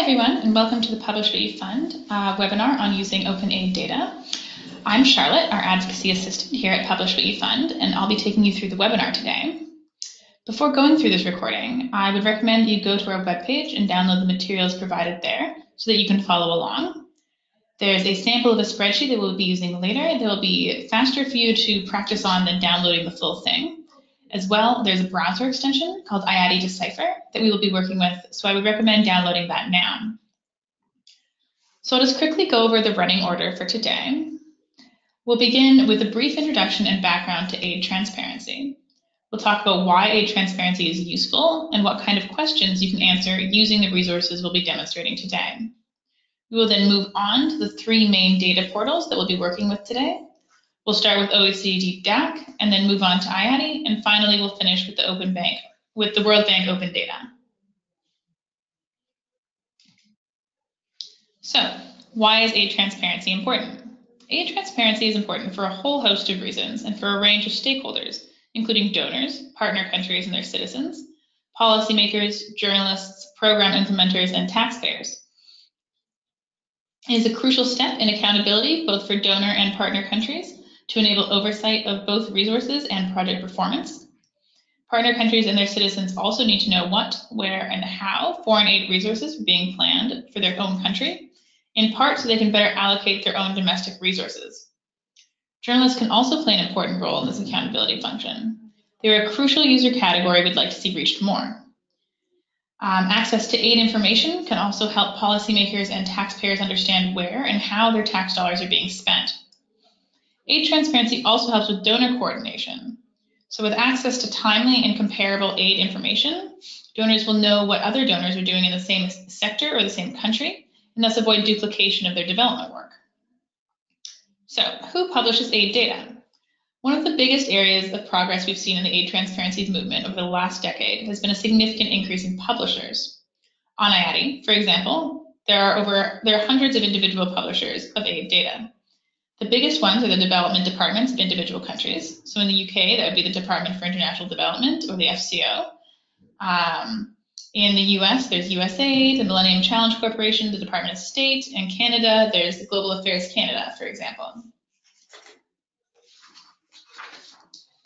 everyone, and welcome to the Publish What You Fund uh, webinar on using OpenAid data. I'm Charlotte, our advocacy assistant here at Publish What You Fund, and I'll be taking you through the webinar today. Before going through this recording, I would recommend that you go to our webpage and download the materials provided there so that you can follow along. There's a sample of a spreadsheet that we'll be using later that will be faster for you to practice on than downloading the full thing. As well, there's a browser extension called IATI Decipher that we will be working with, so I would recommend downloading that now. So I'll just quickly go over the running order for today. We'll begin with a brief introduction and background to aid transparency. We'll talk about why aid transparency is useful and what kind of questions you can answer using the resources we'll be demonstrating today. We will then move on to the three main data portals that we'll be working with today, We'll start with OECD DAC and then move on to IATI, and finally we'll finish with the Open Bank, with the World Bank Open Data. So, why is aid transparency important? Aid transparency is important for a whole host of reasons and for a range of stakeholders, including donors, partner countries and their citizens, policymakers, journalists, program implementers, and taxpayers. It is a crucial step in accountability both for donor and partner countries to enable oversight of both resources and project performance. Partner countries and their citizens also need to know what, where, and how foreign aid resources are being planned for their own country, in part so they can better allocate their own domestic resources. Journalists can also play an important role in this accountability function. They're a crucial user category we'd like to see reached more. Um, access to aid information can also help policymakers and taxpayers understand where and how their tax dollars are being spent. Aid transparency also helps with donor coordination. So with access to timely and comparable aid information, donors will know what other donors are doing in the same sector or the same country, and thus avoid duplication of their development work. So who publishes aid data? One of the biggest areas of progress we've seen in the aid transparency movement over the last decade has been a significant increase in publishers. On IATI, for example, there are over there are hundreds of individual publishers of aid data. The biggest ones are the development departments of individual countries. So in the UK, that would be the Department for International Development or the FCO. Um, in the US, there's USAID, the Millennium Challenge Corporation, the Department of State. In Canada, there's the Global Affairs Canada, for example.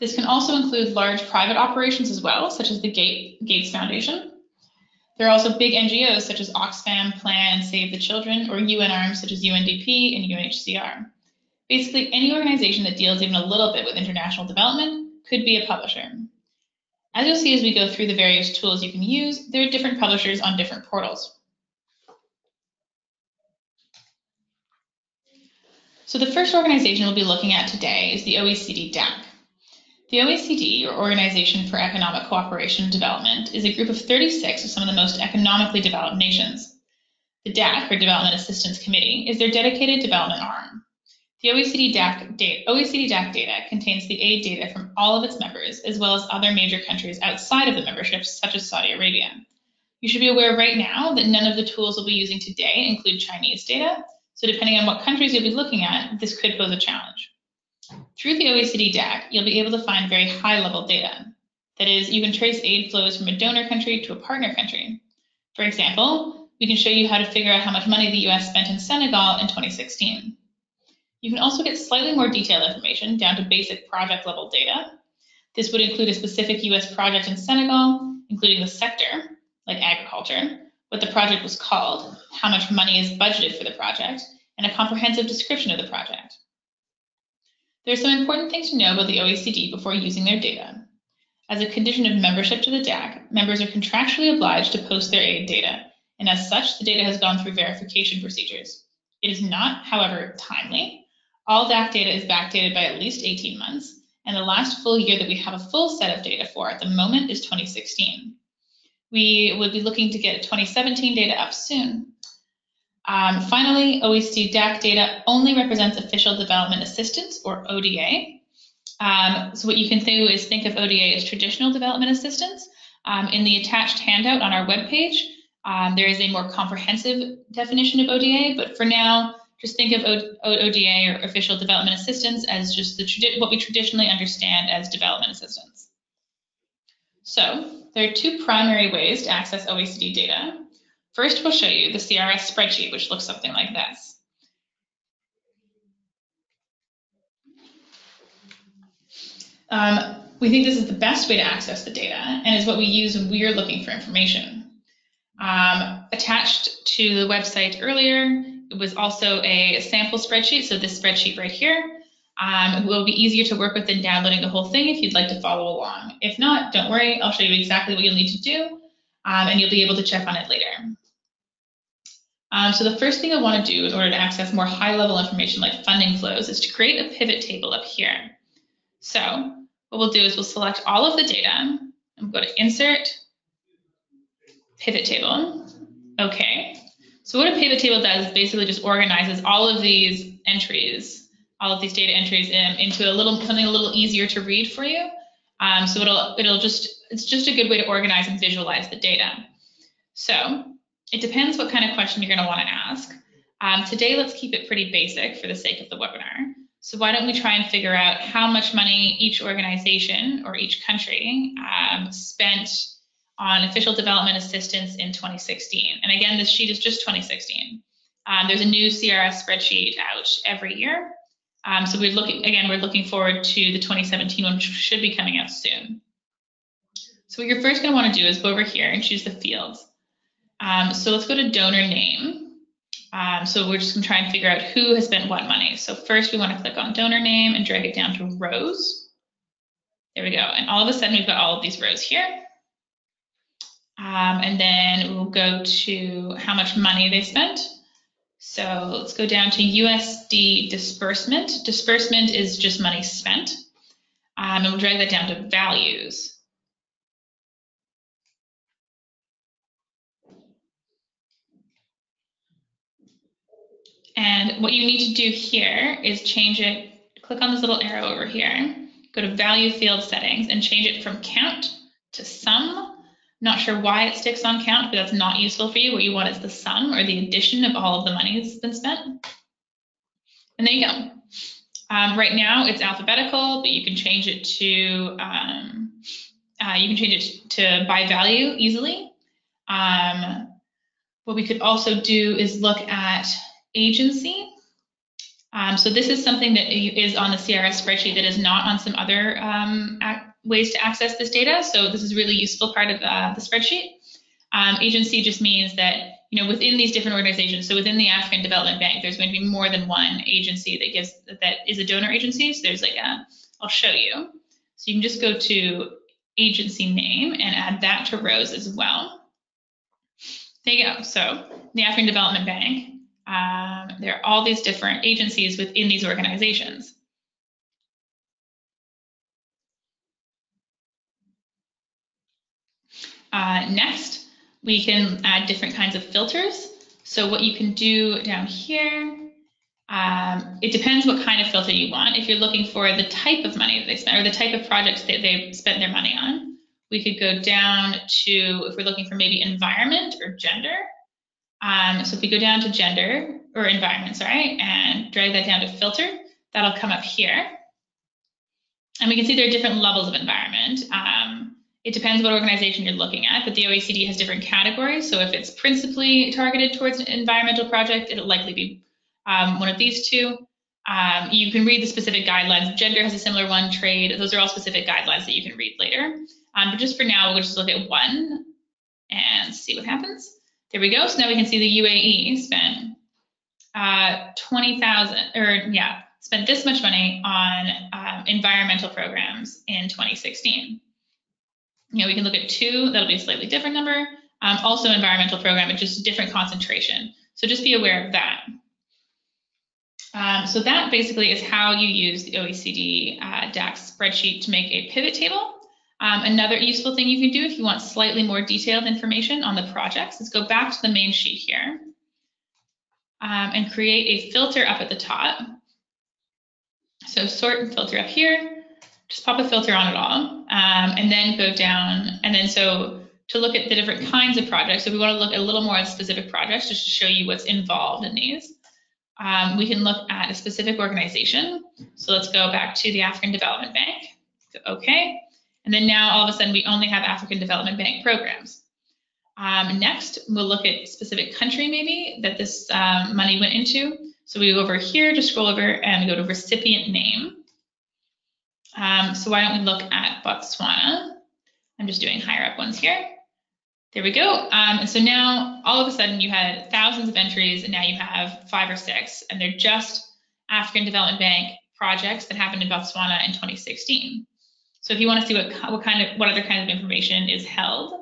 This can also include large private operations as well, such as the Gates Foundation. There are also big NGOs such as Oxfam, Plan, and Save the Children, or UN arms such as UNDP and UNHCR. Basically, any organization that deals even a little bit with international development could be a publisher. As you'll see as we go through the various tools you can use, there are different publishers on different portals. So the first organization we'll be looking at today is the OECD DAC. The OECD, or Organization for Economic Cooperation and Development, is a group of 36 of some of the most economically developed nations. The DAC, or Development Assistance Committee, is their dedicated development arm. The OECD DAC, data, OECD DAC data contains the aid data from all of its members, as well as other major countries outside of the memberships, such as Saudi Arabia. You should be aware right now that none of the tools we'll be using today include Chinese data, so depending on what countries you'll be looking at, this could pose a challenge. Through the OECD DAC, you'll be able to find very high-level data. That is, you can trace aid flows from a donor country to a partner country. For example, we can show you how to figure out how much money the US spent in Senegal in 2016. You can also get slightly more detailed information down to basic project level data. This would include a specific US project in Senegal, including the sector, like agriculture, what the project was called, how much money is budgeted for the project, and a comprehensive description of the project. There are some important things to know about the OECD before using their data. As a condition of membership to the DAC, members are contractually obliged to post their aid data, and as such, the data has gone through verification procedures. It is not, however, timely, all DAC data is backdated by at least 18 months, and the last full year that we have a full set of data for at the moment is 2016. We would be looking to get 2017 data up soon. Um, finally, OECD DAC data only represents official development assistance, or ODA. Um, so what you can do is think of ODA as traditional development assistance. Um, in the attached handout on our webpage, um, there is a more comprehensive definition of ODA, but for now, just think of ODA or official development assistance as just the what we traditionally understand as development assistance. So there are two primary ways to access OECD data. First, we'll show you the CRS spreadsheet, which looks something like this. Um, we think this is the best way to access the data and is what we use when we are looking for information. Um, attached to the website earlier, was also a sample spreadsheet, so this spreadsheet right here. Um, will be easier to work with than downloading the whole thing if you'd like to follow along. If not, don't worry, I'll show you exactly what you'll need to do, um, and you'll be able to check on it later. Um, so the first thing I want to do in order to access more high-level information like funding flows is to create a pivot table up here. So what we'll do is we'll select all of the data and we'll go to Insert, Pivot Table. Okay. So what a pivot table does is basically just organizes all of these entries, all of these data entries in, into a little something a little easier to read for you. Um, so it'll it'll just it's just a good way to organize and visualize the data. So it depends what kind of question you're going to want to ask. Um, today, let's keep it pretty basic for the sake of the webinar. So why don't we try and figure out how much money each organization or each country um, spent on official development assistance in 2016. And again, this sheet is just 2016. Um, there's a new CRS spreadsheet out every year. Um, so we're looking, again, we're looking forward to the 2017 one, which should be coming out soon. So what you're first gonna wanna do is go over here and choose the fields. Um, so let's go to donor name. Um, so we're just gonna try and figure out who has spent what money. So first we wanna click on donor name and drag it down to rows. There we go. And all of a sudden we've got all of these rows here. Um, and then we'll go to how much money they spent. So let's go down to USD disbursement. Disbursement is just money spent. Um, and we'll drag that down to values. And what you need to do here is change it, click on this little arrow over here, go to value field settings and change it from count to sum not sure why it sticks on count, but that's not useful for you. What you want is the sum or the addition of all of the money that's been spent. And there you go. Um, right now it's alphabetical, but you can change it to um, uh, you can change it to by value easily. Um, what we could also do is look at agency. Um, so this is something that is on the CRS spreadsheet that is not on some other um, ways to access this data. So this is really useful part of uh, the spreadsheet. Um, agency just means that you know within these different organizations, so within the African Development Bank, there's going to be more than one agency that gives that is a donor agency. So there's like a, I'll show you. So you can just go to agency name and add that to rows as well. There you go. So the African Development Bank, um, there are all these different agencies within these organizations. Uh, next, we can add different kinds of filters. So what you can do down here, um, it depends what kind of filter you want. If you're looking for the type of money that they spent or the type of projects that they spent their money on, we could go down to, if we're looking for maybe environment or gender. Um, so if we go down to gender or environment, sorry, and drag that down to filter, that'll come up here. And we can see there are different levels of environment. Um, it depends what organization you're looking at, but the OECD has different categories. So if it's principally targeted towards an environmental project, it'll likely be um, one of these two. Um, you can read the specific guidelines. Gender has a similar one, trade. Those are all specific guidelines that you can read later. Um, but just for now, we'll just look at one and see what happens. There we go. So now we can see the UAE spent uh, 20,000 or yeah, spent this much money on um, environmental programs in 2016 you know, we can look at two, that'll be a slightly different number. Um, also environmental program, it's just a different concentration. So just be aware of that. Um, so that basically is how you use the OECD uh, DAC spreadsheet to make a pivot table. Um, another useful thing you can do if you want slightly more detailed information on the projects is go back to the main sheet here um, and create a filter up at the top. So sort and filter up here just pop a filter on it all um, and then go down. And then so to look at the different kinds of projects, So we want to look a little more at specific projects, just to show you what's involved in these, um, we can look at a specific organization. So let's go back to the African Development Bank. So, okay. And then now all of a sudden we only have African Development Bank programs. Um, next, we'll look at specific country maybe that this um, money went into. So we go over here, just scroll over and go to recipient name. Um, so why don't we look at Botswana? I'm just doing higher up ones here. There we go. Um, and so now all of a sudden you had thousands of entries and now you have five or six and they're just African Development Bank projects that happened in Botswana in 2016. So if you want to see what, what kind of what other kinds of information is held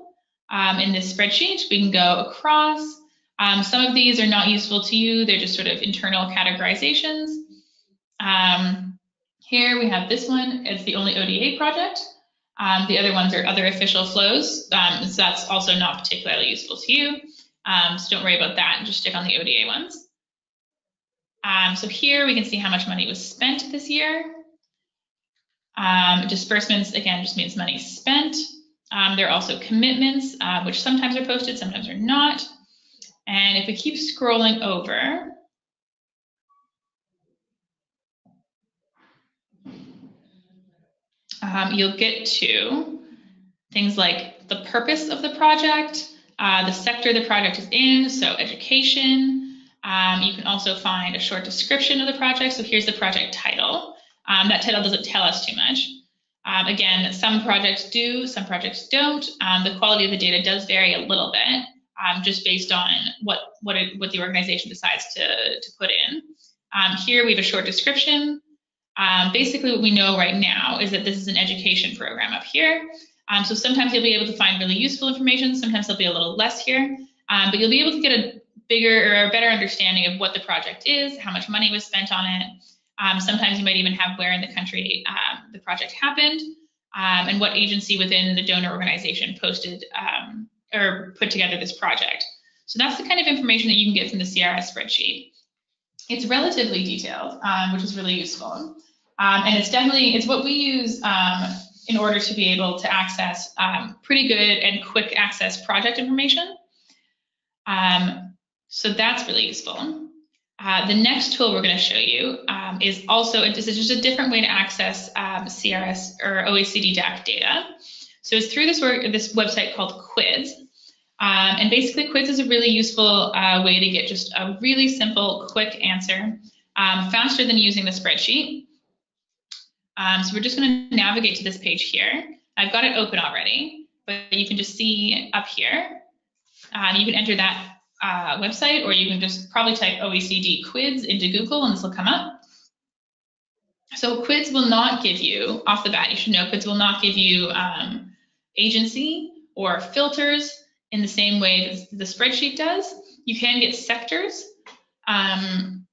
um, in this spreadsheet, we can go across. Um, some of these are not useful to you. They're just sort of internal categorizations. Um, here we have this one. It's the only ODA project. Um, the other ones are other official flows. Um, so that's also not particularly useful to you. Um, so don't worry about that. And just stick on the ODA ones. Um, so here we can see how much money was spent this year. Um, disbursements, again, just means money spent. Um, there are also commitments, uh, which sometimes are posted, sometimes are not. And if we keep scrolling over, um, you'll get to things like the purpose of the project, uh, the sector the project is in, so education. Um, you can also find a short description of the project. So here's the project title. Um, that title doesn't tell us too much. Um, again, some projects do, some projects don't. Um, the quality of the data does vary a little bit, um, just based on what what, it, what the organization decides to, to put in. Um, here we have a short description. Um, basically, what we know right now is that this is an education program up here. Um, so sometimes you'll be able to find really useful information. Sometimes there'll be a little less here, um, but you'll be able to get a bigger or a better understanding of what the project is, how much money was spent on it. Um, sometimes you might even have where in the country um, the project happened um, and what agency within the donor organization posted or put together this project. So that's the kind of information that you can get from the CRS spreadsheet. It's relatively detailed, um, which is really useful. Um, and it's definitely, it's what we use um, in order to be able to access um, pretty good and quick access project information. Um, so that's really useful. Uh, the next tool we're going to show you um, is also, it's just a different way to access CRS or OECD DAC data. So it's through this work, this website called QWIDS. Um, and basically, QWIDS is a really useful uh, way to get just a really simple, quick answer, um, faster than using the spreadsheet. Um, so we're just going to navigate to this page here. I've got it open already, but you can just see up here. Um, you can enter that uh, website, or you can just probably type OECD QWIDS into Google, and this will come up. So QWIDS will not give you, off the bat, you should know QWIDS will not give you um, agency or filters in the same way that the spreadsheet does. You can get sectors, um,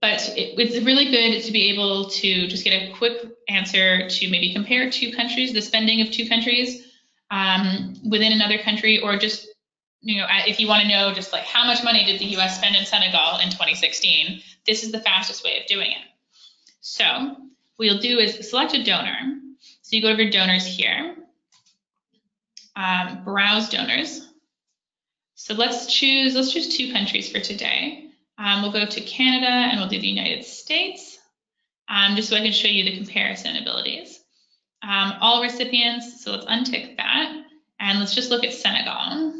but it, it's really good to be able to just get a quick answer to maybe compare two countries, the spending of two countries um, within another country, or just you know if you want to know just like how much money did the U.S. spend in Senegal in 2016, this is the fastest way of doing it. So what you'll do is select a donor. So you go over donors here um, browse donors. So let's choose, let's choose two countries for today. Um, we'll go to Canada and we'll do the United States, um, just so I can show you the comparison abilities. Um, all recipients, so let's untick that. And let's just look at Senegal.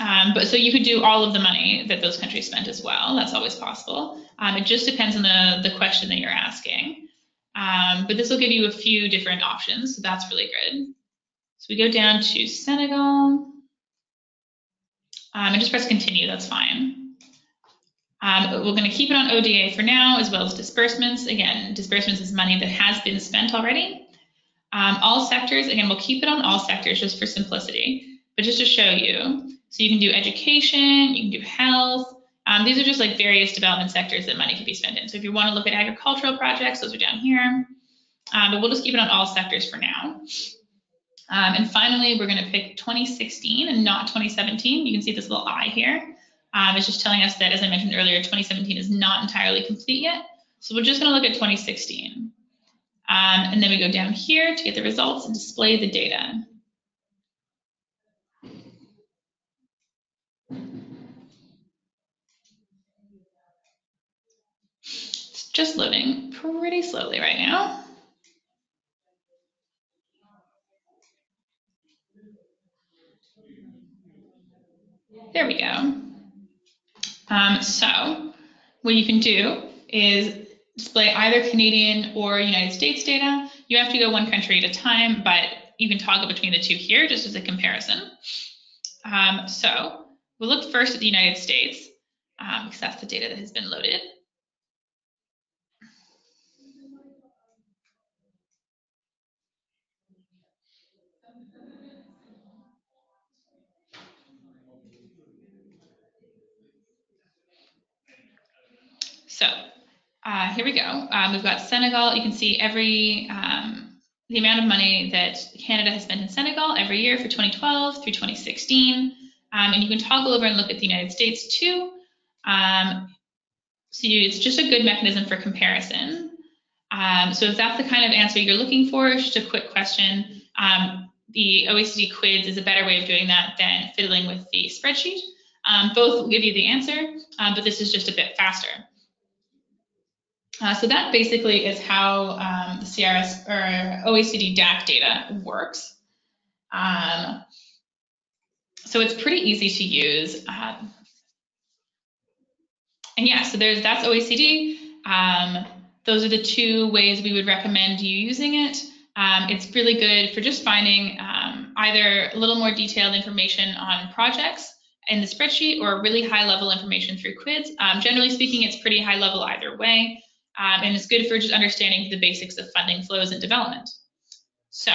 Um, but so you could do all of the money that those countries spent as well. That's always possible. Um, it just depends on the, the question that you're asking. but this will give you a few different options, so that's really good. So we go down to Senegal. Um, and just press continue, that's fine. Um, we're going to keep it on ODA for now, as well as disbursements. Again, disbursements is money that has been spent already. Um, all sectors, again, we'll keep it on all sectors just for simplicity, but just to show you. So you can do education, you can do health. Um, these are just like various development sectors that money can be spent in. So if you want to look at agricultural projects, those are down here. Um, but we'll just keep it on all sectors for now. Um, and finally, we're going to pick 2016 and not 2017. You can see this little I here. Um, it's just telling us that, as I mentioned earlier, 2017 is not entirely complete yet. So we're just going to look at 2016. Um, and then we go down here to get the results and display the data. It's just loading pretty slowly right now. There we go. Um, so what you can do is display either Canadian or United States data. You have to go one country at a time, but you can toggle between the two here just as a comparison. Um, so we'll look first at the United States um, because that's the data that has been loaded. So uh, here we go. Um, we've got Senegal. You can see every um, the amount of money that Canada has spent in Senegal every year for 2012 through 2016. Um, and you can toggle over and look at the United States too. Um, so you, it's just a good mechanism for comparison. Um, so if that's the kind of answer you're looking for, just a quick question. Um, the OECD QWIDS is a better way of doing that than fiddling with the spreadsheet. both will give you the answer, but this is just a bit faster. Uh, so that basically is how um, the CRS or OECD DAC data works. Um, so it's pretty easy to use. Um, and yeah, so there's that's OECD. Um, those are the two ways we would recommend you using it. Um, it's really good for just finding either a little more detailed information on projects in the spreadsheet or really high level information through QWIDS. generally speaking, it's pretty high level either way um, and it's good for just understanding the basics of funding flows and development. So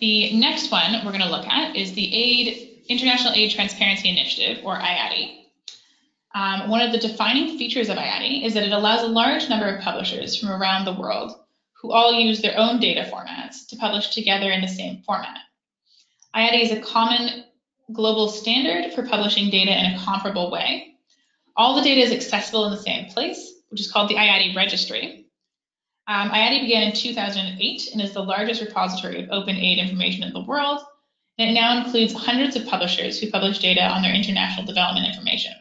the next one we're going to look at is the Aid International Aid Transparency Initiative, or IATI. Um, one of the defining features of IATI is that it allows a large number of publishers from around the world who all use their own data formats to publish together in the same format. IATI is a common global standard for publishing data in a comparable way, all the data is accessible in the same place, which is called the IATI registry. Um, began in 2008 and is the largest repository of open aid information in the world. And it now includes hundreds of publishers who publish data on their international development information.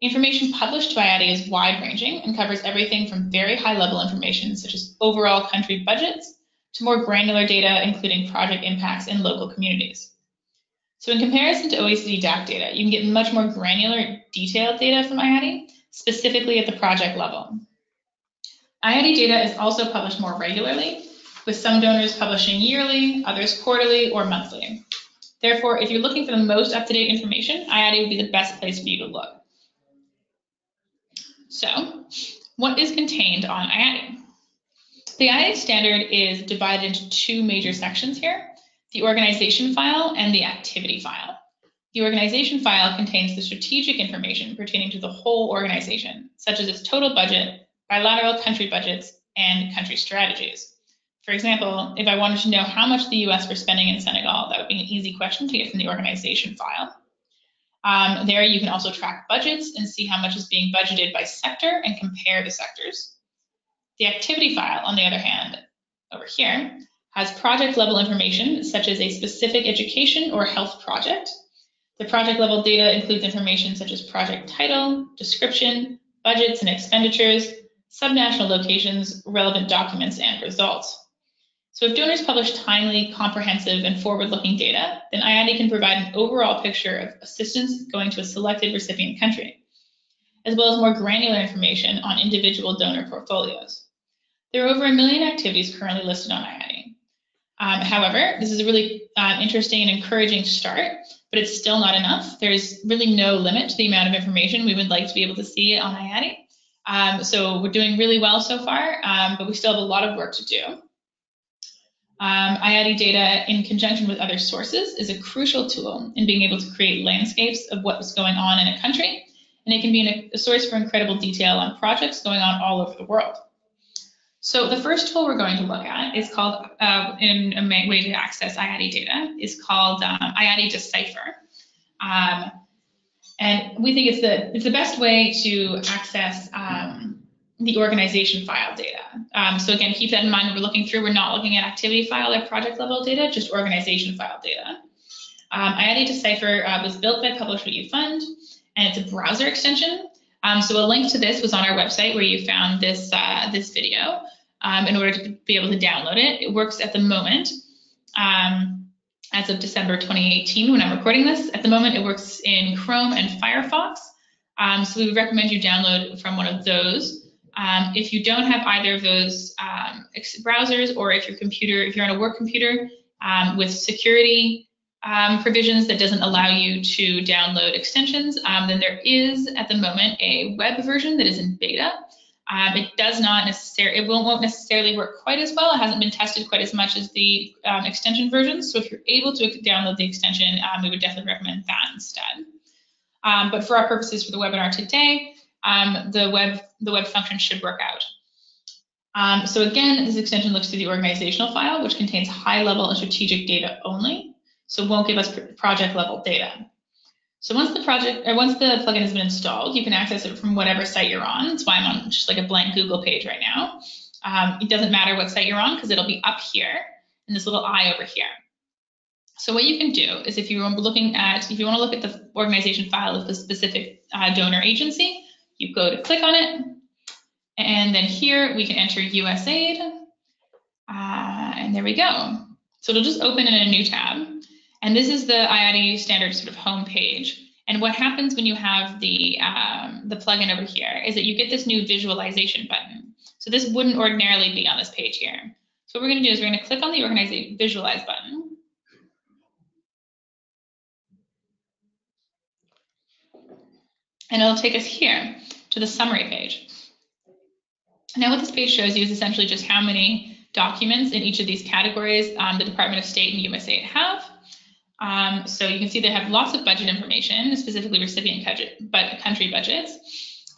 Information published by IATI is wide ranging and covers everything from very high level information, such as overall country budgets, to more granular data, including project impacts in local communities. So in comparison to OECD DAC data, you can get much more granular, detailed data from IATI, specifically at the project level. IATI data is also published more regularly, with some donors publishing yearly, others quarterly or monthly. Therefore, if you're looking for the most up-to-date information, IATI would be the best place for you to look. So, what is contained on IATI? The IATI standard is divided into two major sections here the organization file, and the activity file. The organization file contains the strategic information pertaining to the whole organization, such as its total budget, bilateral country budgets, and country strategies. For example, if I wanted to know how much the US were spending in Senegal, that would be an easy question to get from the organization file. Um, there you can also track budgets and see how much is being budgeted by sector and compare the sectors. The activity file, on the other hand, over here, has project level information such as a specific education or health project. The project level data includes information such as project title, description, budgets and expenditures, subnational locations, relevant documents, and results. So if donors publish timely, comprehensive, and forward-looking data, then IATI can provide an overall picture of assistance going to a selected recipient country, as well as more granular information on individual donor portfolios. There are over a million activities currently listed on IATI, um, however, this is a really uh, interesting and encouraging start, but it's still not enough. There's really no limit to the amount of information we would like to be able to see on IATI. Um, so we're doing really well so far, um, but we still have a lot of work to do. Um, IATI data in conjunction with other sources is a crucial tool in being able to create landscapes of what is going on in a country, and it can be a source for incredible detail on projects going on all over the world. So the first tool we're going to look at is called, uh, in a way to access IATI data, is called um, Decipher. Um, and we think it's the, it's the best way to access um, the organization file data. Um, so again, keep that in mind when we're looking through, we're not looking at activity file or project level data, just organization file data. Um, Decipher uh, was built by Publish What You Fund, and it's a browser extension. Um, so a link to this was on our website where you found this, uh, this video um, in order to be able to download it. It works at the moment um, as of December 2018 when I'm recording this. At the moment, it works in Chrome and Firefox. Um, so we would recommend you download from one of those. Um, if you don't have either of those um, browsers, or if your computer, if you're on a work computer with security um, provisions that doesn't allow you to download extensions, um, then there is at the moment a web version that is in beta. Um, it does not necessarily, it won't, won't, necessarily work quite as well. It hasn't been tested quite as much as the um, extension version. So if you're able to download the extension, um, we would definitely recommend that instead. Um, but for our purposes for the webinar today, the web the web function should work out. So again, this extension looks to the organizational file, which contains high level and strategic data only. So it won't give us project level data. So once the project, or once the plugin has been installed, you can access it from whatever site you're on. That's why I'm on just like a blank Google page right now. Um, it doesn't matter what site you're on because it'll be up here in this little eye over here. So what you can do is if you're looking at, if you want to look at the organization file of the specific uh, donor agency, you go to click on it. And then here we can enter USAID. Uh, and there we go. So it'll just open in a new tab. And this is the IATI standard sort of home page. And what happens when you have the, um, the plugin over here is that you get this new visualization button. So this wouldn't ordinarily be on this page here. So what we're going to do is we're going to click on the organize visualize button. And it'll take us here to the summary page. Now what this page shows you is essentially just how many documents in each of these categories um, the Department of State and USAID have. Um, so you can see they have lots of budget information, specifically recipient budget, but country budgets.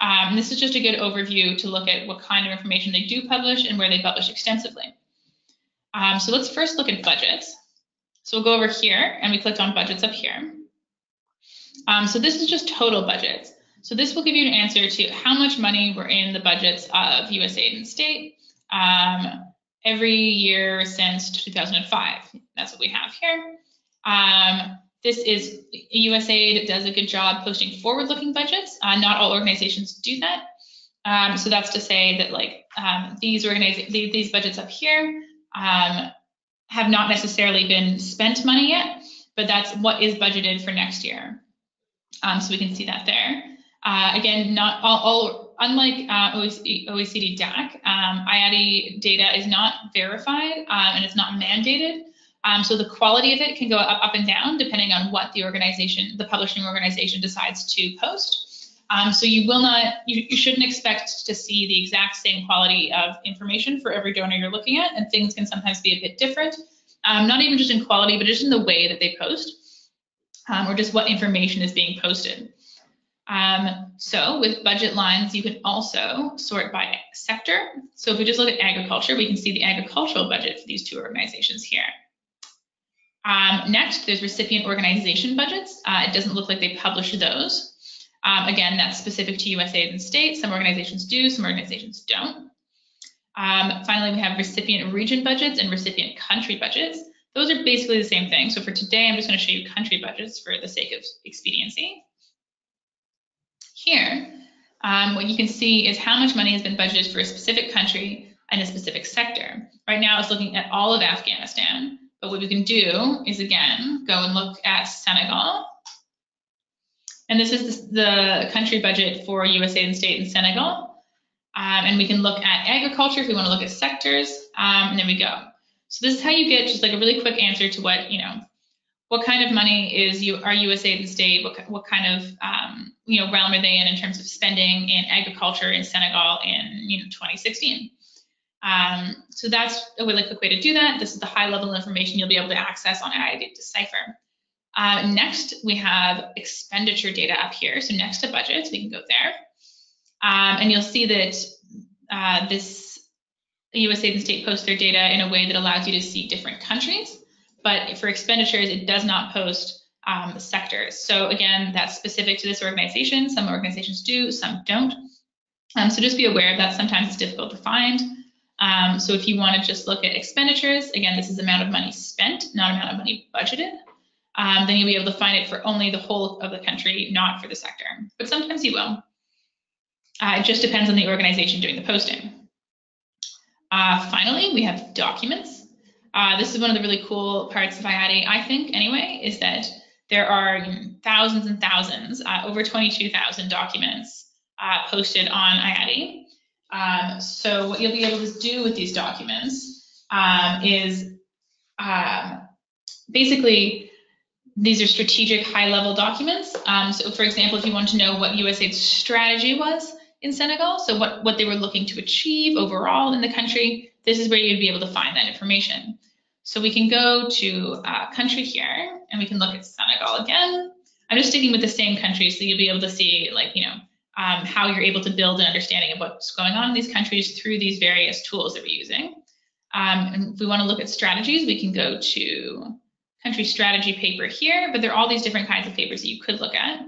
Um, this is just a good overview to look at what kind of information they do publish and where they publish extensively. Um, so let's first look at budgets. So we'll go over here and we clicked on budgets up here. Um, so this is just total budgets. So this will give you an answer to how much money were in the budgets of USAID and state um, every year since 2005. That's what we have here. Um, this is USAID does a good job posting forward-looking budgets. Uh, not all organizations do that. Um, so that's to say that like um, these organizations, these budgets up here um, have not necessarily been spent money yet, but that's what is budgeted for next year. Um, so we can see that there. Uh, again, not all, all unlike uh, OECD, DAC, um, IATI data is not verified um, and it's not mandated. Um, so the quality of it can go up, up and down depending on what the organization, the publishing organization decides to post. Um, so you will not, you, you, shouldn't expect to see the exact same quality of information for every donor you're looking at, and things can sometimes be a bit different. Um, not even just in quality, but just in the way that they post, um, or just what information is being posted. Um, so with budget lines, you can also sort by sector. So if we just look at agriculture, we can see the agricultural budget for these two organizations here. Um, next, there's recipient organization budgets. Uh, it doesn't look like they publish those. Um, again, that's specific to USAID and states. Some organizations do, some organizations don't. Um, finally, we have recipient region budgets and recipient country budgets. Those are basically the same thing. So for today, I'm just going to show you country budgets for the sake of expediency. Here, um, what you can see is how much money has been budgeted for a specific country and a specific sector. Right now, it's looking at all of Afghanistan. But what we can do is again, go and look at Senegal. And this is the, country budget for USAID and state in Senegal. Um, and we can look at agriculture if we want to look at sectors, um, and there we go. So this is how you get just like a really quick answer to what, you know, what kind of money is you are USAID and state, what, what kind of, um, you know, realm are they in in terms of spending in agriculture in Senegal in, you know, 2016. Um, so that's a really quick way to do that. This is the high level information you'll be able to access on IATI Decipher. Uh, next, we have expenditure data up here. So next to budgets, we can go there. Um, and you'll see that uh, this USAID and state post their data in a way that allows you to see different countries. But for expenditures, it does not post um, sectors. So again, that's specific to this organization. Some organizations do, some don't. Um, so just be aware of that. Sometimes it's difficult to find. Um, so if you want to just look at expenditures, again, this is amount of money spent, not amount of money budgeted. Um, then you'll be able to find it for only the whole of the country, not for the sector. But sometimes you will. Uh, it just depends on the organization doing the posting. Uh, finally, we have documents. Uh, this is one of the really cool parts of IATI, I think, anyway, is that there are thousands and thousands, uh, over 22,000 documents uh, posted on IATI. Um, so what you'll be able to do with these documents um, is um, basically these are strategic high-level documents. Um, so for example, if you want to know what USAID's strategy was in Senegal, so what, what they were looking to achieve overall in the country, this is where you'd be able to find that information. So we can go to uh, country here and we can look at Senegal again. I'm just sticking with the same country so you'll be able to see like, you know, um, how you're able to build an understanding of what's going on in these countries through these various tools that we're using. Um, and if we want to look at strategies, we can go to country strategy paper here, but there are all these different kinds of papers that you could look at.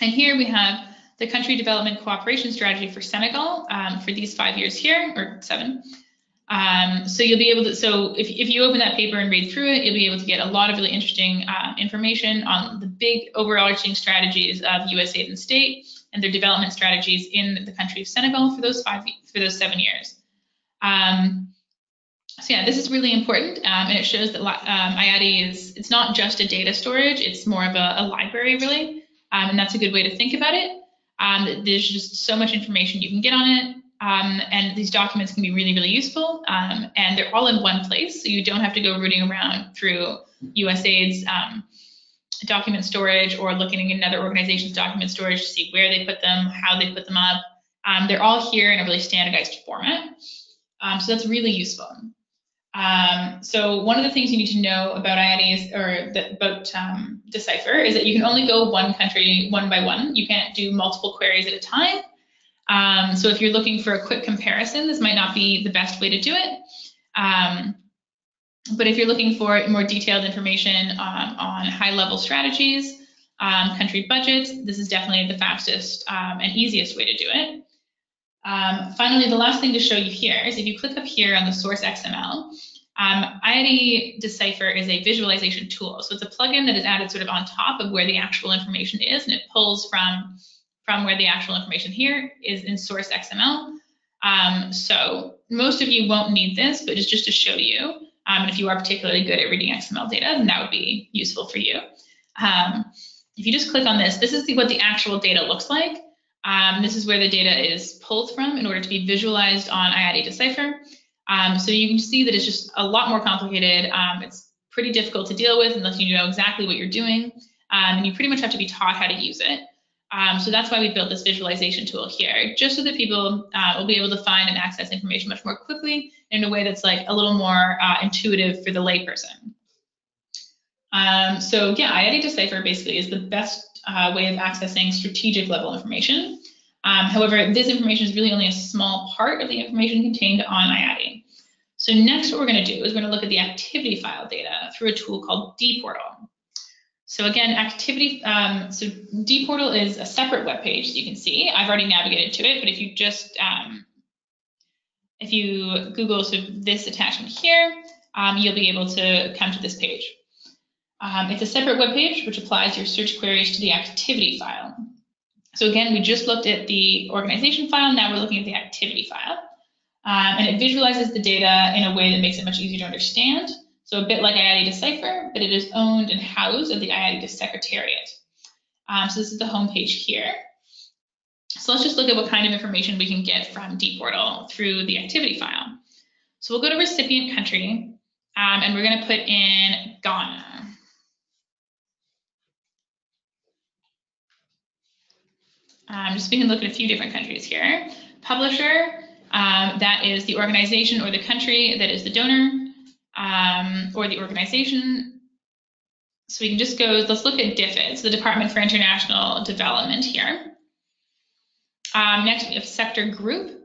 And here we have the country development cooperation strategy for Senegal um, for these five years here, or seven. Um, so you'll be able to, so if, if you open that paper and read through it, you'll be able to get a lot of really interesting uh, information on the big overarching strategies of USAID and state and their development strategies in the country of Senegal for those five, for those seven years. Um, so yeah, this is really important, um, and it shows that um, is, it's not just a data storage, it's more of a, a library really, um, and that's a good way to think about it. Um, there's just so much information you can get on it, um, and these documents can be really, really useful. Um, and they're all in one place, so you don't have to go rooting around through USAID's um, document storage or looking at another organization's document storage to see where they put them, how they put them up. Um, they're all here in a really standardized format. Um, so that's really useful. Um, so one of the things you need to know about IATI or about Decipher is that you can only go one country one by one. You can't do multiple queries at a time. Um, so if you're looking for a quick comparison, this might not be the best way to do it. Um, but if you're looking for more detailed information um, on high-level strategies, um, country budgets, this is definitely the fastest um, and easiest way to do it. Um, finally, the last thing to show you here is if you click up here on the source XML, um, IATI Decipher is a visualization tool. So it's a plugin that is added sort of on top of where the actual information is, and it pulls from from where the actual information here is in source XML. Um, so most of you won't need this, but it's just to show you. Um, and if you are particularly good at reading XML data, then that would be useful for you. Um, if you just click on this, this is the, what the actual data looks like. Um, this is where the data is pulled from in order to be visualized on IATI Decipher. Um, so you can see that it's just a lot more complicated. Um, it's pretty difficult to deal with unless you know exactly what you're doing. and you pretty much have to be taught how to use it. Um, so that's why we built this visualization tool here, just so that people uh, will be able to find and access information much more quickly in a way that's like a little more uh, intuitive for the layperson. Um, so yeah, IATI Decipher basically is the best uh, way of accessing strategic level information. Um, however, this information is really only a small part of the information contained on IATI. So next what we're going to do is we're going to look at the activity file data through a tool called dPortal. So again, activity, um, so dPortal is a separate web page you can see. I've already navigated to it, but if you just, um, if you Google so this attachment here, um, you'll be able to come to this page. Um, it's a separate web page which applies your search queries to the activity file. So again, we just looked at the organization file, now we're looking at the activity file. Um, and it visualizes the data in a way that makes it much easier to understand. So a bit like IATI Decipher, but it is owned and housed at the IATI Secretariat. Um, so this is the homepage here. So let's just look at what kind of information we can get from dPortal through the activity file. So we'll go to recipient country, um, and we're going to put in Ghana. Um, just we can look at a few different countries here. Publisher, um, that is the organization or the country that is the donor um, or the organization. So we can just go, let's look at DFID, so the Department for International Development here. Um, next, we have sector group.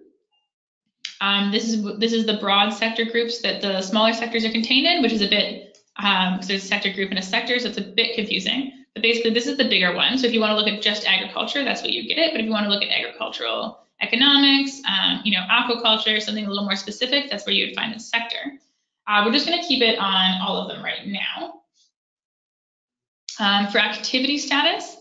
Um, this is this is the broad sector groups that the smaller sectors are contained in, which is a bit, um, so there's a sector group and a sector, so it's a bit confusing. But basically, this is the bigger one. So if you want to look at just agriculture, that's what you get. It. But if you want to look at agricultural economics, um, you know, aquaculture, something a little more specific, that's where you would find the sector. Uh, we're just going to keep it on all of them right now. Um, for activity status,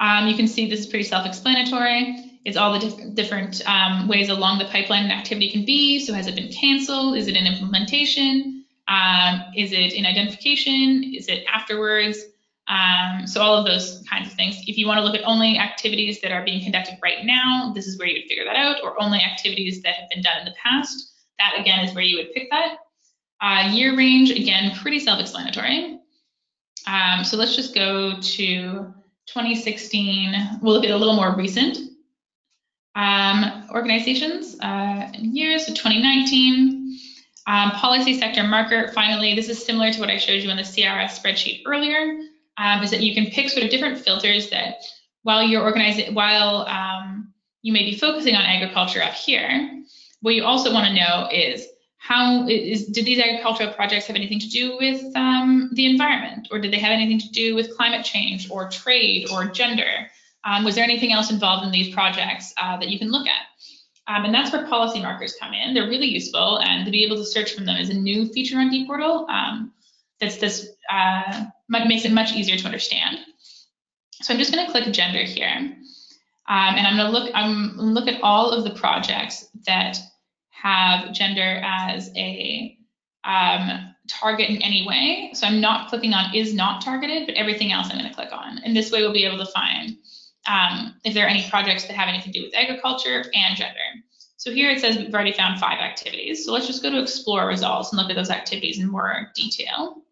Um, you can see this is pretty self-explanatory. It's all the diff different um, ways along the pipeline an activity can be. So has it been canceled? Is it in implementation? Um, is it in identification? Is it afterwards? Um, so all of those kinds of things. If you want to look at only activities that are being conducted right now, this is where you would figure that out, or only activities that have been done in the past. That again is where you would pick that. Uh, year range, again, pretty self-explanatory. Um, so let's just go to 2016. We'll look at a little more recent um, organizations uh, in years. So 2019, um, policy sector marker. Finally, this is similar to what I showed you in the CRS spreadsheet earlier um, is that you can pick sort of different filters that while you're organizing, while um, you may be focusing on agriculture up here, what you also want to know is how is did these agricultural projects have anything to do with um, the environment, or did they have anything to do with climate change, or trade, or gender? Um, was there anything else involved in these projects uh, that you can look at? Um, and that's where policy markers come in. They're really useful, and to be able to search from them is a new feature on dPortal. Um, that's this uh, makes it much easier to understand. So I'm just going to click gender here, um, and I'm to look. I'm look at all of the projects that have gender as a um, target in any way. So I'm not clicking on is not targeted, but everything else I'm going to click on. And this way we'll be able to find um, if there are any projects that have anything to do with agriculture and gender. So here it says we've already found five activities. So let's just go to explore results and look at those activities in more detail.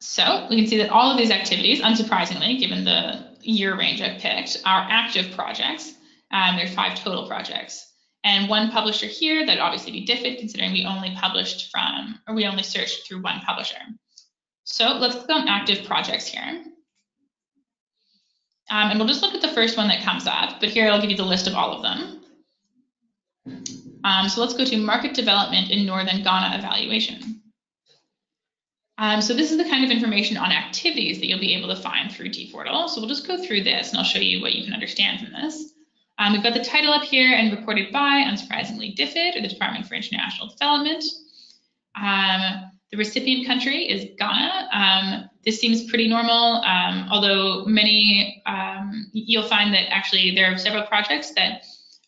So we can see that all of these activities, unsurprisingly, given the year range I've picked, are active projects. Um, there are five total projects. And one publisher here, that'd obviously be DFID, considering we only published from, or we only searched through one publisher. So let's click on active projects here. Um, and we'll just look at the first one that comes up, but here I'll give you the list of all of them. Um, so let's go to market development in Northern Ghana evaluation. Um, so this is the kind of information on activities that you'll be able to find through dPortal. So we'll just go through this and I'll show you what you can understand from this. Um, we've got the title up here and reported by, unsurprisingly, DFID, or the Department for International Development. Um, the recipient country is Ghana. Um, this seems pretty normal, um, although many, um, you'll find that actually there are several projects that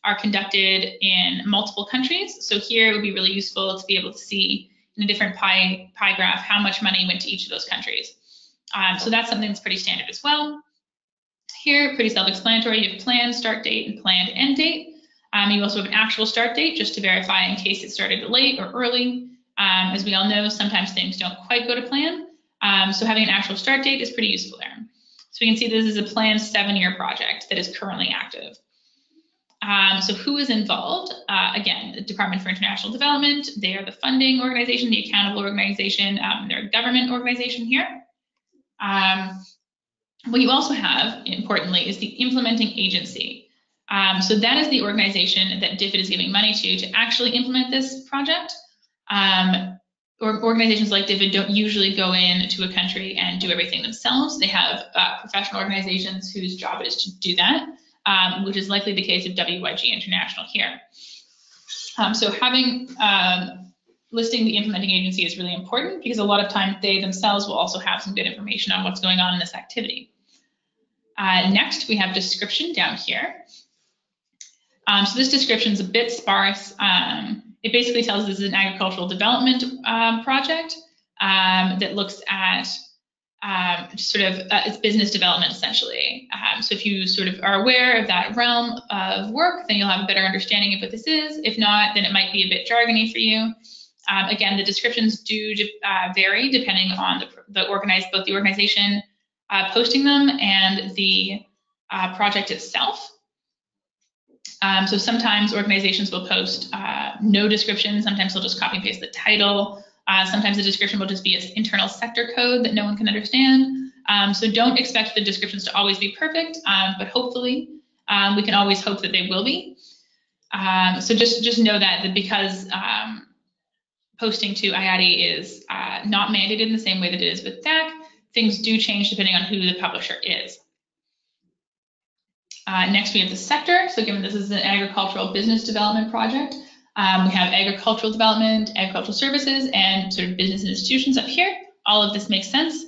are conducted in multiple countries. So here it would be really useful to be able to see in a different pie, pie graph how much money went to each of those countries. Um, so that's something that's pretty standard as well. Here, pretty self-explanatory, you have planned start date and planned end date. Um, you also have an actual start date just to verify in case it started late or early. Um, as we all know, sometimes things don't quite go to plan. Um, so having an actual start date is pretty useful there. So we can see this is a planned seven-year project that is currently active. Um, so who is involved? Uh, again, the Department for International Development, they are the funding organization, the accountable organization, um, they're a government organization here. Um, what you also have, importantly, is the implementing agency. Um, so that is the organization that DFID is giving money to to actually implement this project. Um, or organizations like DFID don't usually go into a country and do everything themselves. They have uh, professional organizations whose job is to do that um, which is likely the case of WYG International here. Um, so having um, listing the implementing agency is really important because a lot of times they themselves will also have some good information on what's going on in this activity. Uh, next, we have description down here. Um, so this description is a bit sparse. Um, it basically tells us this is an agricultural development um, project that looks at um, sort of uh, it's business development essentially. Um, so if you sort of are aware of that realm of work, then you'll have a better understanding of what this is. If not, then it might be a bit jargony for you. Um, again, the descriptions do uh, vary depending on the, the organized, both the organization uh, posting them and the uh, project itself. Um, so sometimes organizations will post uh, no description. Sometimes they'll just copy and paste the title. Uh, sometimes the description will just be an internal sector code that no one can understand. Um, so don't expect the descriptions to always be perfect, um, but hopefully um, we can always hope that they will be. Um, so just, just know that, that because posting to IATI is uh, not mandated in the same way that it is with DAC, things do change depending on who the publisher is. Uh, next, we have the sector. So given this is an agricultural business development project, um, we have agricultural development, agricultural services, and sort of business institutions up here. All of this makes sense.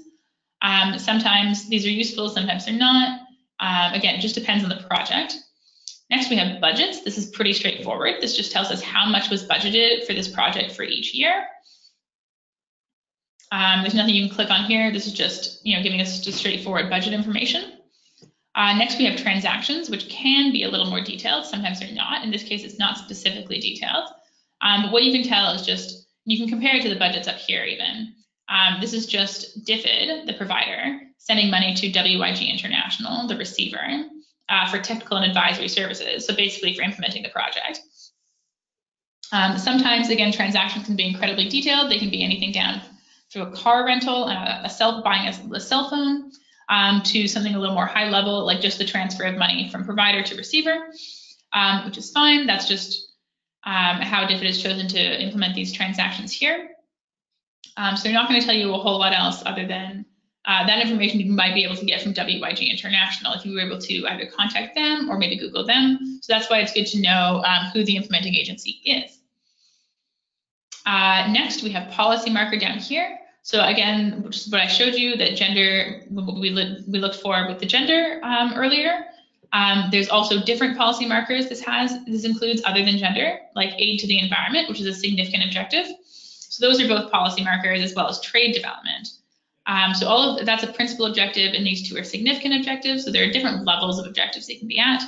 Um, sometimes these are useful, sometimes they're not. Um, again, it just depends on the project. Next, we have budgets. This is pretty straightforward. This just tells us how much was budgeted for this project for each year. Um, there's nothing you can click on here. This is just, you know, giving us just straightforward budget information. Uh, next, we have transactions, which can be a little more detailed. Sometimes they're not. In this case, it's not specifically detailed. Um, but what you can tell is just, you can compare it to the budgets up here even. Um, this is just DFID, the provider, sending money to WYG International, the receiver, uh, for technical and advisory services. So basically for implementing the project. Um, sometimes, again, transactions can be incredibly detailed. They can be anything down through a car rental, uh, a cell, buying a, a cell phone, um, to something a little more high level, like just the transfer of money from provider to receiver, um, which is fine. That's just um, how DFID has chosen to implement these transactions here. Um, so they're not going to tell you a whole lot else other than uh, that information you might be able to get from WYG International if you were able to either contact them or maybe Google them. So that's why it's good to know um, who the implementing agency is. Uh, next, we have policy marker down here. So again, which is what I showed you, that gender, we, we looked for with the gender um, earlier. Um, there's also different policy markers this has. This includes other than gender, like aid to the environment, which is a significant objective. So those are both policy markers as well as trade development. Um, so all of that's a principal objective, and these two are significant objectives. So there are different levels of objectives they can be at.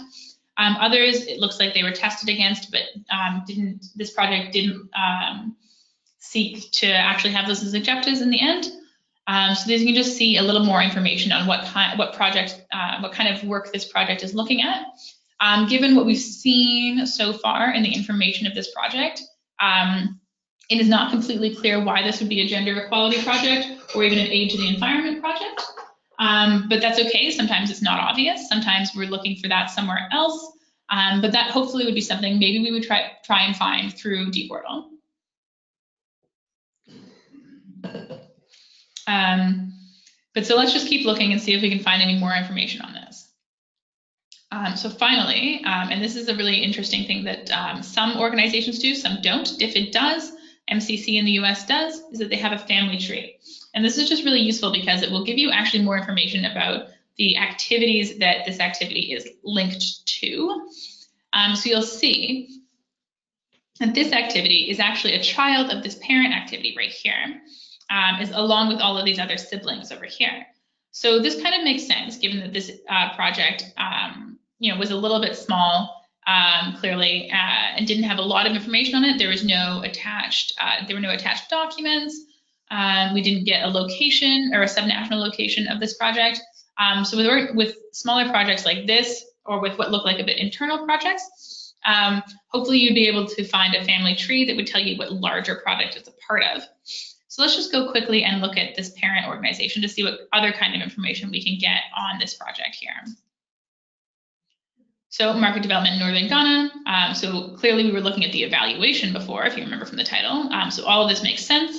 Um, others, it looks like they were tested against, but um, didn't. This project didn't um, seek to actually have those as objectives in the end. Um, so these you can just see a little more information on what kind, what project, uh, what kind of work this project is looking at. Um, given what we've seen so far in the information of this project, um, it is not completely clear why this would be a gender equality project or even an aid to the environment project. Um, but that's okay. Sometimes it's not obvious. Sometimes we're looking for that somewhere else. Um, but that hopefully would be something maybe we would try try and find through dPortal. Um, but so let's just keep looking and see if we can find any more information on this. Um, so finally, um, and this is a really interesting thing that um, some organizations do, some don't. DFID does, MCC in the US does, is that they have a family tree. And this is just really useful because it will give you actually more information about the activities that this activity is linked to. Um, so you'll see that this activity is actually a child of this parent activity right here, um, is along with all of these other siblings over here. So this kind of makes sense given that this uh, project, um, you know, was a little bit small um, clearly, uh, and didn't have a lot of information on it. There was no attached, uh, there were no attached documents. Um, we didn't get a location or a subnational location of this project. Um, so with, with smaller projects like this, or with what look like a bit internal projects, um, hopefully you'd be able to find a family tree that would tell you what larger project it's a part of. So let's just go quickly and look at this parent organization to see what other kind of information we can get on this project here. So market development in Northern Ghana. Um, so clearly we were looking at the evaluation before, if you remember from the title. Um, so all of this makes sense.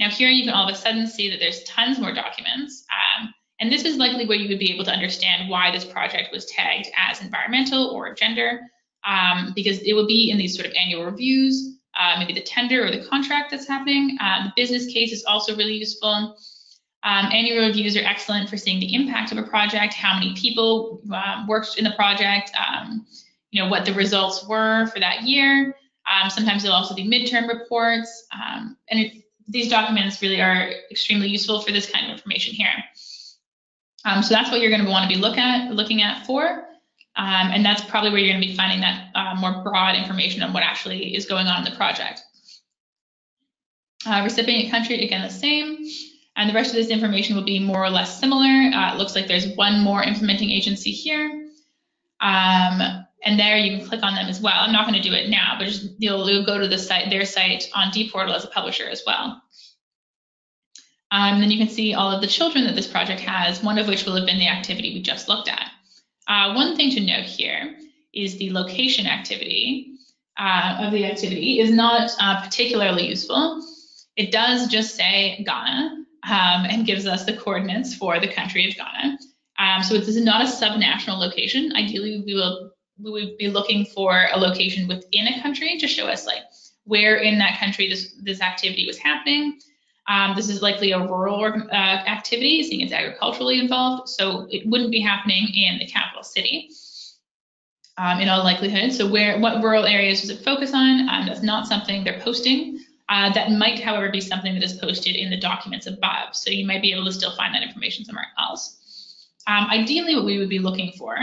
Now here you can all of a sudden see that there's tons more documents. Um, and this is likely where you would be able to understand why this project was tagged as environmental or gender, um, because it will be in these sort of annual reviews, uh, maybe the tender or the contract that's happening. Uh, the business case is also really useful. Um, annual reviews are excellent for seeing the impact of a project, how many people uh, worked in the project, um, you know, what the results were for that year. Um, sometimes there'll also be midterm reports. Um, and it, these documents really are extremely useful for this kind of information here. Um, so that's what you're going to want to be look at, looking at for. Um, and that's probably where you're going to be finding that uh, more broad information on what actually is going on in the project. Uh, recipient country, again, the same. And the rest of this information will be more or less similar. Uh, it looks like there's one more implementing agency here. Um, and there you can click on them as well. I'm not going to do it now, but just, you'll, you'll, go to the site, their site on dPortal as a publisher as well. Um, then you can see all of the children that this project has, one of which will have been the activity we just looked at. Uh, one thing to note here is the location activity uh, of the activity is not uh, particularly useful. It does just say Ghana, um, and gives us the coordinates for the country of Ghana. Um, so this is not a subnational location. Ideally, we will we would be looking for a location within a country to show us like where in that country this this activity was happening. Um, this is likely a rural uh, activity, seeing it's agriculturally involved, so it wouldn't be happening in the capital city. Um, in all likelihood. So where what rural areas does it focus on? Um, that's not something they're posting. Uh, that might, however, be something that is posted in the documents above. So you might be able to still find that information somewhere else. Um, ideally, what we would be looking for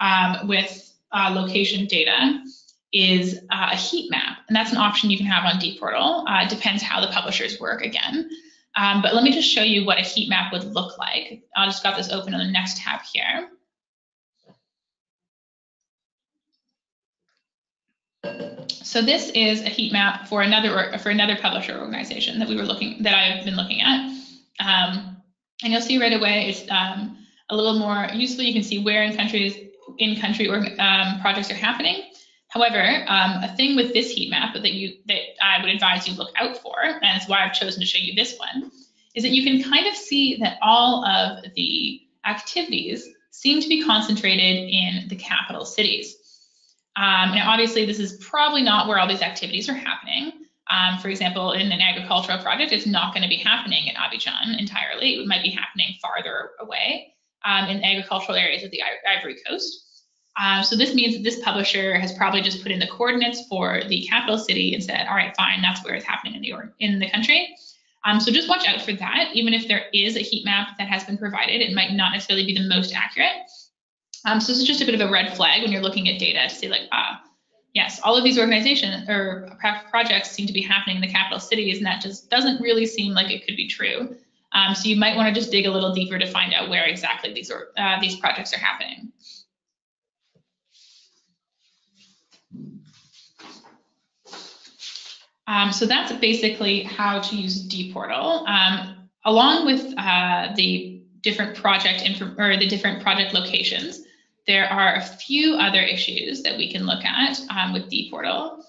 um, with uh, location data is uh, a heat map, and that's an option you can have on dPortal. Uh, it depends how the publishers work again. Um, but let me just show you what a heat map would look like. I'll just got this open on the next tab here. So this is a heat map for another for another publisher organization that we were looking that I've been looking at, um, and you'll see right away it's um, a little more useful. You can see where in countries in country or um, projects are happening. However, um, a thing with this heat map that you that I would advise you look out for, and it's why I've chosen to show you this one, is that you can kind of see that all of the activities seem to be concentrated in the capital cities. Um, now, obviously, this is probably not where all these activities are happening. Um, for example, in an agricultural project, it's not going to be happening in Abidjan entirely. It might be happening farther away um, in agricultural areas of the Ivory Coast. Um, so this means that this publisher has probably just put in the coordinates for the capital city and said, all right, fine, that's where it's happening in the, in the country. Um, so just watch out for that. Even if there is a heat map that has been provided, it might not necessarily be the most accurate. Um, so this is just a bit of a red flag when you're looking at data to see like, ah, yes, all of these organizations or projects seem to be happening in the capital cities, and that just doesn't really seem like it could be true. Um, so you might want to just dig a little deeper to find out where exactly these are, uh, these projects are happening. Um, so that's basically how to use dPortal. Um, along with uh, the different project or the different project locations, there are a few other issues that we can look at um, with dPortal.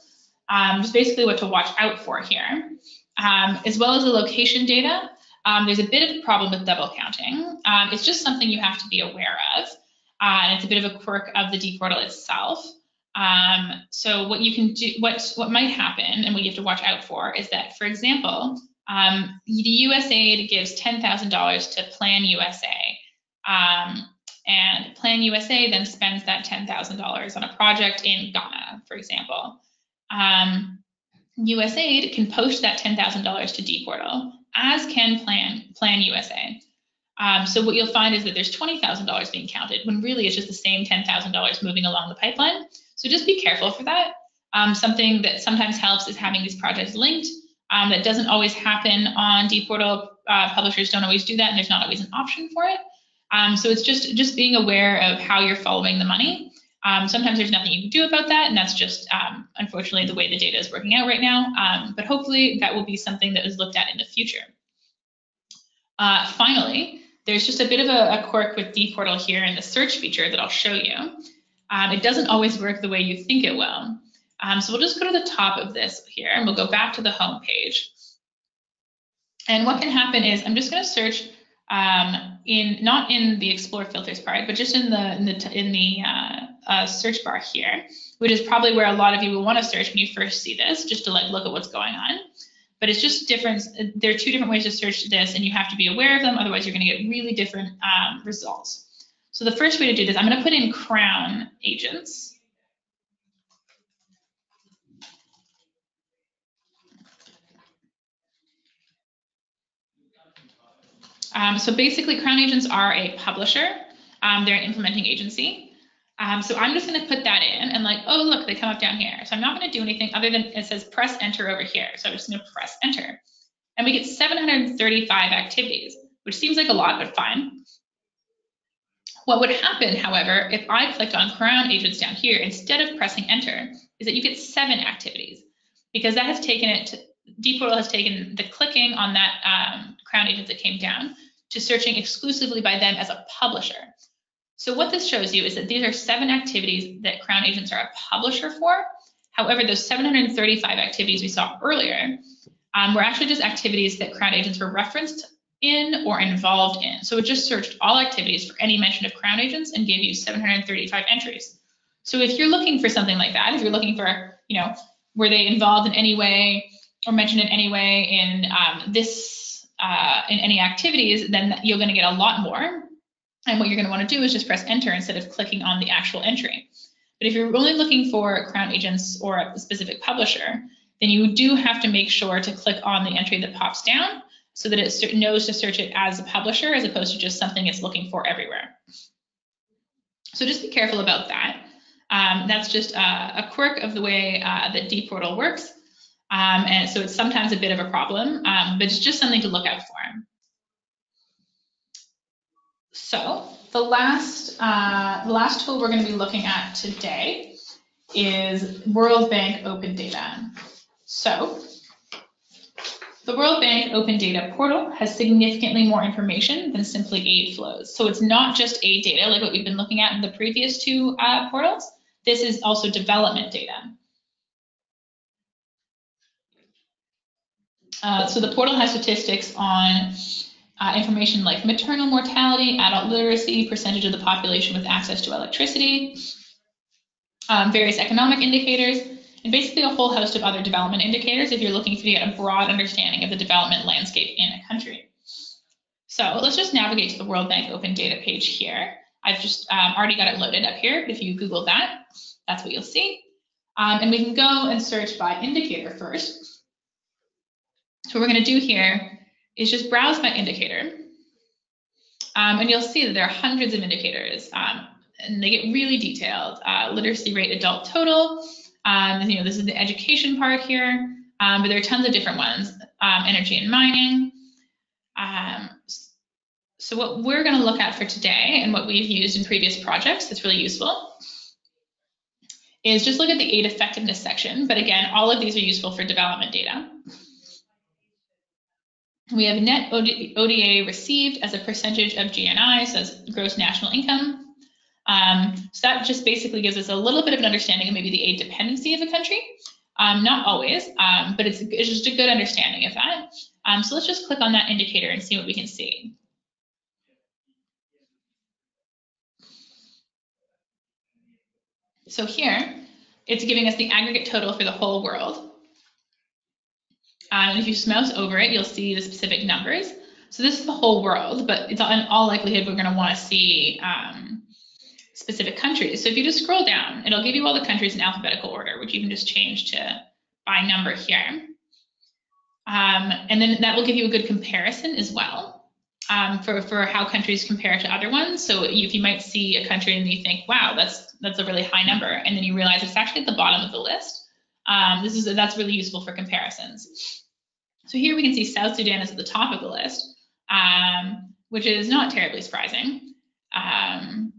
Um, just basically what to watch out for here. Um, as well as the location data, um, there's a bit of a problem with double counting. Um, it's just something you have to be aware of. Uh, and it's a bit of a quirk of the dPortal itself. Um, so what you can do, what, what might happen and what you have to watch out for is that, for example, the USAID gives $10,000 to Plan USA. And Plan USA then spends that $10,000 on a project in Ghana, for example. Um, USAID can post that $10,000 to dPortal, as can Plan, Plan USA. Um, so what you'll find is that there's $20,000 being counted when really it's just the same $10,000 moving along the pipeline. So just be careful for that. Um, something that sometimes helps is having these projects linked. Um, that doesn't always happen on dPortal. Uh, publishers don't always do that, and there's not always an option for it. Um, so it's just just being aware of how you're following the money. Um, sometimes there's nothing you can do about that, and that's just um, unfortunately the way the data is working out right now. Um, but hopefully that will be something that is looked at in the future. Uh, finally, there's just a bit of a, a, quirk with dPortal here in the search feature that I'll show you. Um, it doesn't always work the way you think it will. Um, so we'll just go to the top of this here, and we'll go back to the home page. And what can happen is I'm just going to search um, in not in the explore filters part, but just in the in the in the uh, uh, search bar here, which is probably where a lot of you will want to search when you first see this, just to like look at what's going on. But it's just different. There are two different ways to search this, and you have to be aware of them. Otherwise, you're going to get really different um, results. So the first way to do this, I'm going to put in Crown agents. Um, so basically, Crown Agents are a publisher. Um, they're an implementing agency. Um, so I'm just going to put that in and like, oh, look, they come up down here. So I'm not going to do anything other than it says press enter over here. So I'm just going to press enter. And we get 735 activities, which seems like a lot, but fine. What would happen, however, if I clicked on Crown Agents down here, instead of pressing enter, is that you get seven activities because that has taken it to, dPortal has taken the clicking on that um, Crown Agents that came down to searching exclusively by them as a publisher. So what this shows you is that these are seven activities that Crown Agents are a publisher for. However, those 735 activities we saw earlier um, were actually just activities that Crown Agents were referenced in or involved in. So it just searched all activities for any mention of Crown Agents and gave you 735 entries. So if you're looking for something like that, if you're looking for, you know, were they involved in any way or mentioned in any way in um, this uh, in any activities, then you're going to get a lot more. And what you're going to want to do is just press enter instead of clicking on the actual entry. But if you're only looking for Crown agents or a specific publisher, then you do have to make sure to click on the entry that pops down so that it knows to search it as a publisher as opposed to just something it's looking for everywhere. So just be careful about that. Um, that's just a, a, quirk of the way uh, that dPortal works. Um, and so it's sometimes a bit of a problem, um, but it's just something to look out for. So the last, uh, the last tool we're going to be looking at today is World Bank Open Data. So the World Bank Open Data Portal has significantly more information than simply aid flows. So it's not just aid data like what we've been looking at in the previous two uh, portals. This is also development data. Uh, so the portal has statistics on uh, information like maternal mortality, adult literacy, percentage of the population with access to electricity, um, various economic indicators, and basically a whole host of other development indicators if you're looking to get a broad understanding of the development landscape in a country. So let's just navigate to the World Bank Open Data page here. I've just um, already got it loaded up here, but if you Google that, that's what you'll see. Um, and we can go and search by indicator first. So what we're going to do here is just browse by indicator. Um, and you'll see that there are hundreds of indicators, um, and they get really detailed. Uh, literacy rate adult total, um, you know, this is the education part here, um, but there are tons of different ones. Um, energy and mining. Um, so what we're going to look at for today and what we've used in previous projects that's really useful is just look at the aid effectiveness section. But again, all of these are useful for development data. We have net ODA received as a percentage of GNI, so as gross national income. Um, so that just basically gives us a little bit of an understanding of maybe the aid dependency of the country. Um, not always, um, but it's, it's, just a good understanding of that. Um, so let's just click on that indicator and see what we can see. So here, it's giving us the aggregate total for the whole world. Um, and if you mouse over it, you'll see the specific numbers. So this is the whole world, but it's in all likelihood we're going to want to see um, specific countries. So if you just scroll down, it'll give you all the countries in alphabetical order, which you can just change to by number here. Um, and then that will give you a good comparison as well um, for, for how countries compare to other ones. So if you might see a country and you think, wow, that's that's a really high number, and then you realize it's actually at the bottom of the list. Um, this is that's really useful for comparisons. So here we can see South Sudan is at the top of the list, um, which is not terribly surprising. Um,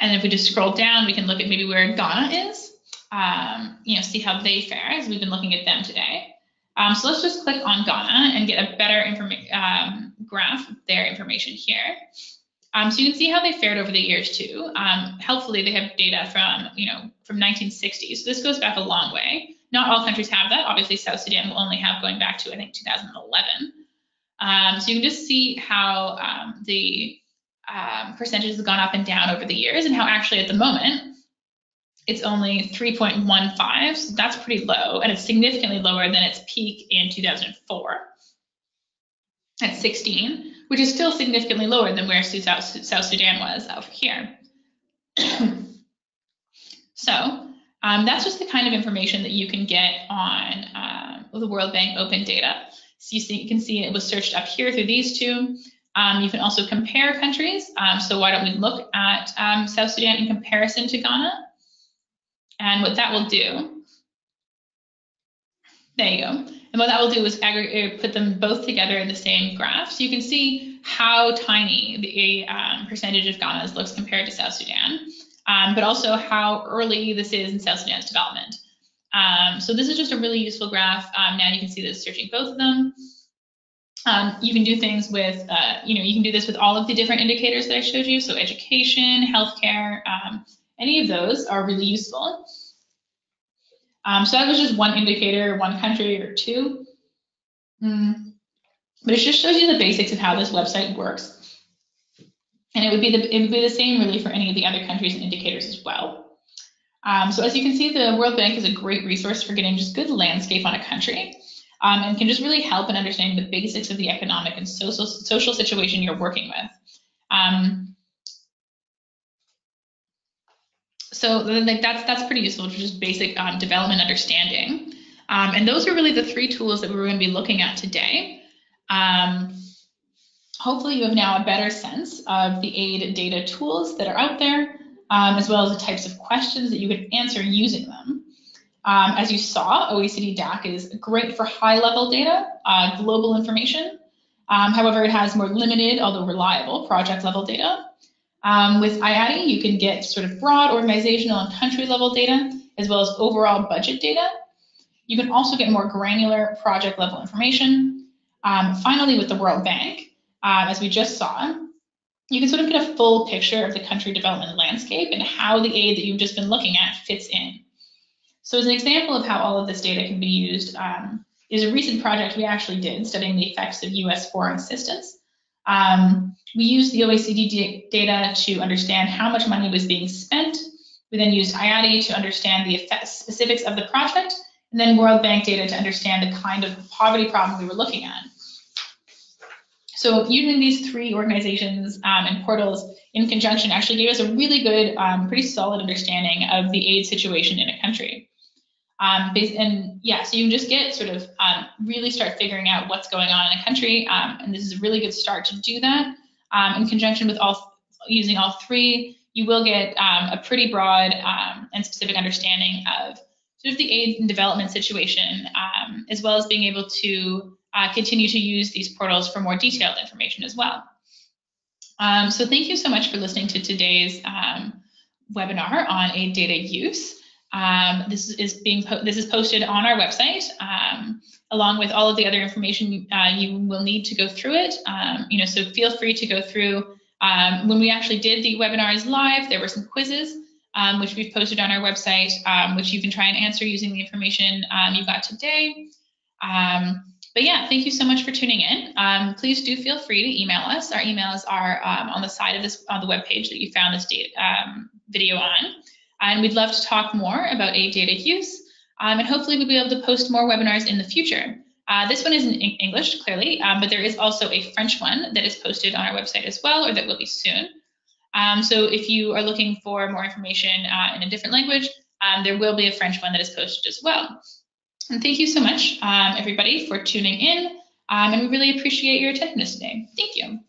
and if we just scroll down, we can look at maybe where Ghana is, um, you know, see how they fare as we've been looking at them today. Um, so let's just click on Ghana and get a better um, graph of their information here. Um, so you can see how they fared over the years too. Um, helpfully, they have data from, you know, from 1960. So this goes back a long way. Not all countries have that. Obviously, South Sudan will only have going back to, I think, 2011. Um, so you can just see how the um, percentages have gone up and down over the years and how actually at the moment it's only 3.15 so that's pretty low and it's significantly lower than its peak in 2004 at 16 which is still significantly lower than where South, South Sudan was over here so um, that's just the kind of information that you can get on um, the World Bank open data so you, see, you can see it was searched up here through these two um, you can also compare countries. Um, so why don't we look at um, South Sudan in comparison to Ghana? And what that will do, there you go. And what that will do is aggregate, put them both together in the same graph. So you can see how tiny the um, percentage of Ghana's looks compared to South Sudan, um, but also how early this is in South Sudan's development. Um, so this is just a really useful graph. now you can see this searching both of them. Um, you can do things with, uh, you know, you can do this with all of the different indicators that I showed you. So education, healthcare, um, any of those are really useful. Um, so that was just one indicator, one country or two. Mm. But it just shows you the basics of how this website works. And it would be the, it would be the same really for any of the other countries and indicators as well. Um, so as you can see, the World Bank is a great resource for getting just good landscape on a country. um, and can just really help in understanding the basics of the economic and social, social situation you're working with. Um, so like that's that's pretty useful for just basic um, development understanding. Um, and those are really the three tools that we're going to be looking at today. Um, hopefully you have now a better sense of the aid data tools that are out there, um, as well as the types of questions that you could answer using them. Um, as you saw, OECD DAC is great for high-level data, uh, global information. Um, however, it has more limited, although reliable, project-level data. Um, with IATI, you can get sort of broad organizational and country-level data, as well as overall budget data. You can also get more granular project-level information. Um, finally, with the World Bank, um, as we just saw, you can sort of get a full picture of the country development landscape and how the aid that you've just been looking at fits in. So as an example of how all of this data can be used um, is a recent project we actually did studying the effects of US foreign assistance. Um, we used the OECD data to understand how much money was being spent. We then used IATI to understand the specifics of the project, and then World Bank data to understand the kind of poverty problem we were looking at. So using these three organizations um, and portals in conjunction actually gave us a really good, um, pretty solid understanding of the aid situation in a country. Um, and yeah, so you can just get sort of um, really start figuring out what's going on in a country. Um, and this is a really good start to do that. Um, in conjunction with all using all three, you will get um, a pretty broad um, and specific understanding of sort of the aid and development situation, as well as being able to uh, continue to use these portals for more detailed information as well. so thank you so much for listening to today's webinar on aid data use. Um, this is being this is posted on our website, um, along with all of the other information uh, you will need to go through it. Um, you know, so feel free to go through. Um, when we actually did the webinars live, there were some quizzes um, which we've posted on our website, um, which you can try and answer using the information you got today. but yeah, thank you so much for tuning in. please do feel free to email us. Our emails are on the side of this on the web page that you found this data, video on. And we'd love to talk more about aid data use. Um, and hopefully we'll be able to post more webinars in the future. Uh, this one is in English, clearly, um, but there is also a French one that is posted on our website as well, or that will be soon. Um, so if you are looking for more information uh, in a different language, um, there will be a French one that is posted as well. And thank you so much, um, everybody, for tuning in. Um, and we really appreciate your attentiveness today. Thank you.